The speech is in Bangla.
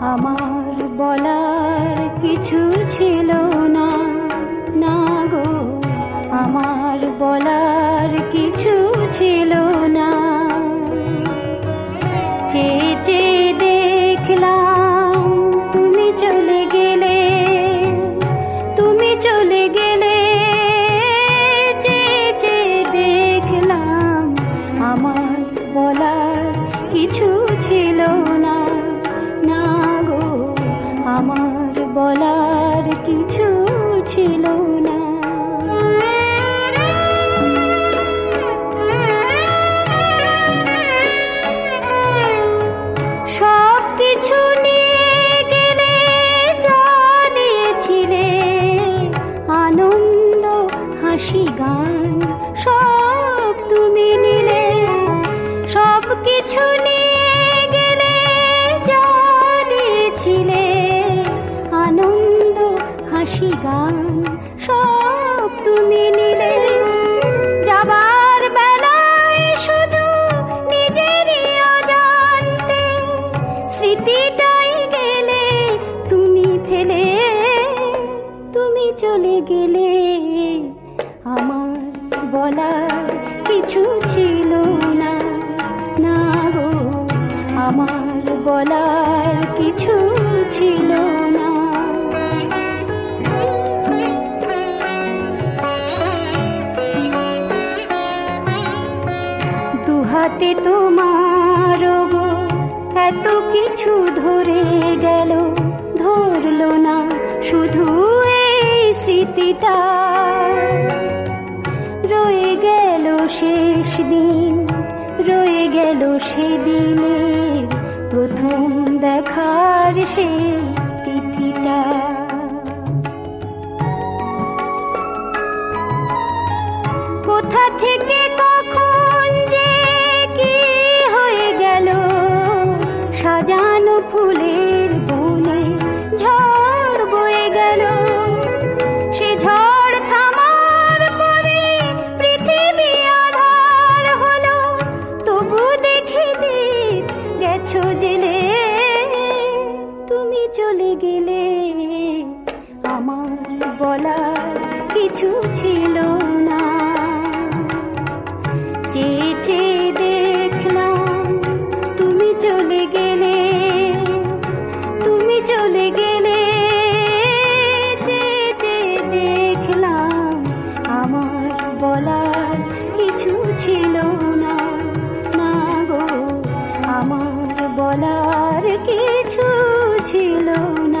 আমার বলার কিছু ছিল না। না গো আমার বলার কিছু আমার বলার কিছু ছিল না। সব কিছু আনন্দ, হাসি, গান, সব তুমি নিলে। সব কিছু নিয়ে হাসি গান, সব তুমি নিলে। যাবার বেলায় শুধু নিজেরই অজান্তে স্মৃতিটাই গেলে তুমি ফেলে, তুমি চলে গেলে। আমার বলার কিছু ছিল দুহাতে তোমার এত কিছু ধরে গেল, ধরলো না শুধু এই স্মৃতিটা। রয়ে গেল শেষ দিন, রয়ে গেল সেদিনের প্রথম দেখার সে তিথিটা। কোথা থেকে কখন সাজানো ফুলের বনে ঝড় বয়ে গেল। সে ঝড় থামার পরে পৃথিবী আধার হলো। তবু দেখে গেছো জেলে তুমি চলে গেলে। আমার বলা কিছু ছিল না। চেয়ে চেয়ে বলার কিছু ছিল না। না গো আমার বলার কিছু ছিল না।